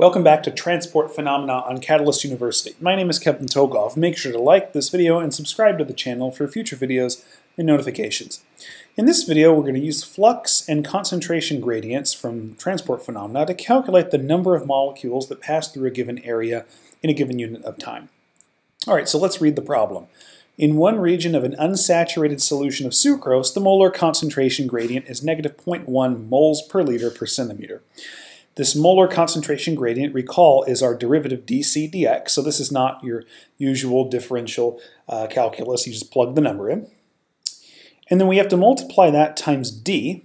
Welcome back to Transport Phenomena on Catalyst University. My name is Kevin Tokoph. Make sure to like this video and subscribe to the channel for future videos and notifications. In this video, we're going to use flux and concentration gradients from transport phenomena to calculate the number of molecules that pass through a given area in a given unit of time. All right, so let's read the problem. In one region of an unsaturated solution of sucrose, the molar concentration gradient is negative 0.1 moles per liter per centimeter. This molar concentration gradient, recall, is our derivative dc dx, so this is not your usual differential uh, calculus. You just plug the number in. And then we have to multiply that times d,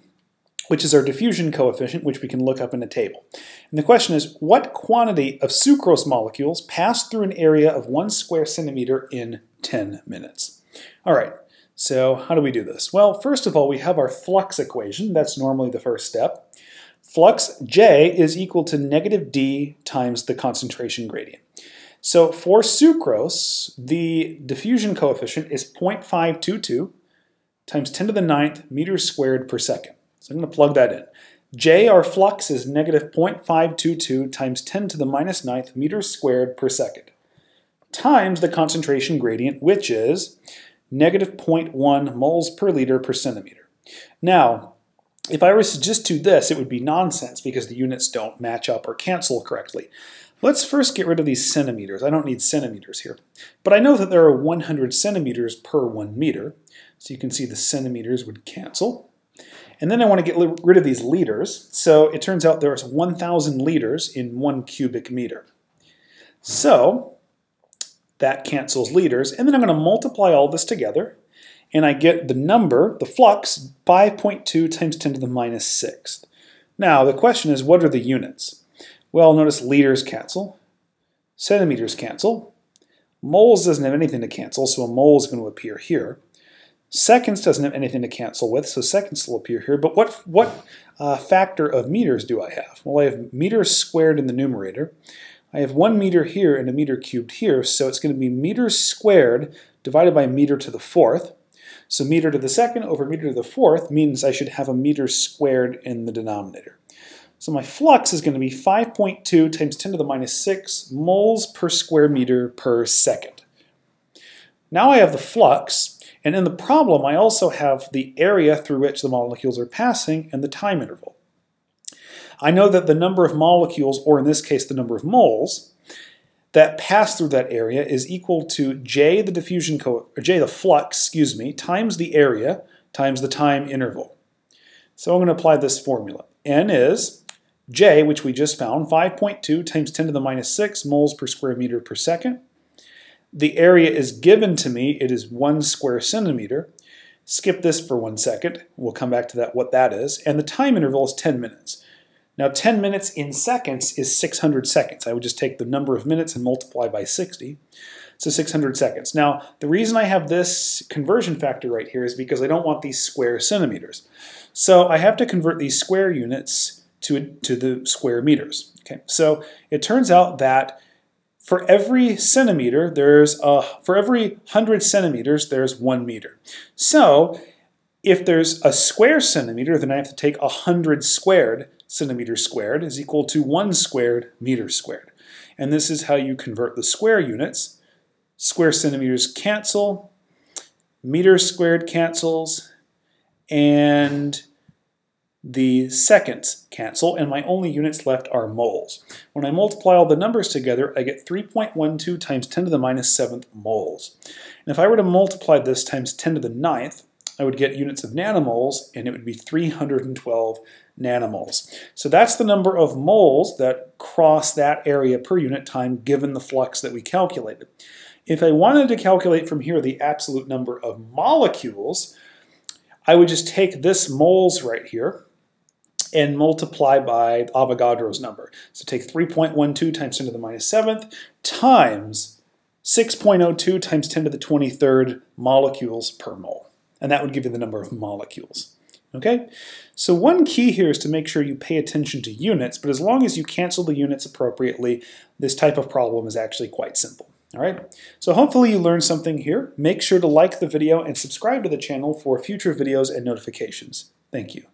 which is our diffusion coefficient, which we can look up in a table. And the question is, what quantity of sucrose molecules pass through an area of one square centimeter in 10 minutes? All right, so how do we do this? Well, first of all, we have our flux equation. That's normally the first step. Flux J is equal to negative D times the concentration gradient. So for sucrose, the diffusion coefficient is 0.522 times 10 to the ninth meters squared per second. So I'm going to plug that in. J, our flux, is negative 0.522 times 10 to the minus ninth meters squared per second, times the concentration gradient, which is negative 0.1 moles per liter per centimeter. Now, if I was to just do this, it would be nonsense because the units don't match up or cancel correctly. Let's first get rid of these centimeters. I don't need centimeters here. But I know that there are 100 centimeters per one meter. So you can see the centimeters would cancel. And then I want to get rid of these liters. So it turns out there's 1,000 liters in one cubic meter. So that cancels liters. And then I'm going to multiply all this together and I get the number, the flux, 5.2 times 10 to the minus 6th. Now, the question is, what are the units? Well, notice liters cancel, centimeters cancel, moles doesn't have anything to cancel, so a mole is going to appear here. Seconds doesn't have anything to cancel with, so seconds will appear here. But what, what uh, factor of meters do I have? Well, I have meters squared in the numerator. I have one meter here and a meter cubed here, so it's going to be meters squared divided by meter to the fourth. So meter to the second over meter to the fourth means I should have a meter squared in the denominator. So my flux is going to be 5.2 times 10 to the minus 6 moles per square meter per second. Now I have the flux, and in the problem I also have the area through which the molecules are passing and the time interval. I know that the number of molecules, or in this case the number of moles, that pass through that area is equal to J the diffusion co or J the flux, excuse me, times the area times the time interval. So I'm going to apply this formula. N is J, which we just found, 5.2 times 10 to the minus 6 moles per square meter per second. The area is given to me, it is 1 square centimeter. Skip this for one second, we'll come back to that what that is. And the time interval is 10 minutes. Now 10 minutes in seconds is 600 seconds. I would just take the number of minutes and multiply by 60. So 600 seconds. Now, the reason I have this conversion factor right here is because I don't want these square centimeters. So I have to convert these square units to, to the square meters. Okay, so it turns out that for every centimeter, there's a, for every 100 centimeters, there's one meter. So if there's a square centimeter, then I have to take 100 squared centimeters squared is equal to 1 squared meters squared. And this is how you convert the square units. Square centimeters cancel, meters squared cancels, and the seconds cancel, and my only units left are moles. When I multiply all the numbers together, I get 3.12 times 10 to the minus 7th moles. And if I were to multiply this times 10 to the ninth, I would get units of nanomoles, and it would be 312 nanomoles. So that's the number of moles that cross that area per unit time given the flux that we calculated. If I wanted to calculate from here the absolute number of molecules, I would just take this moles right here and multiply by Avogadro's number. So take 3.12 times 10 to the minus 7th times 6.02 times 10 to the 23rd molecules per mole and that would give you the number of molecules. Okay, so one key here is to make sure you pay attention to units, but as long as you cancel the units appropriately, this type of problem is actually quite simple. All right, so hopefully you learned something here. Make sure to like the video and subscribe to the channel for future videos and notifications. Thank you.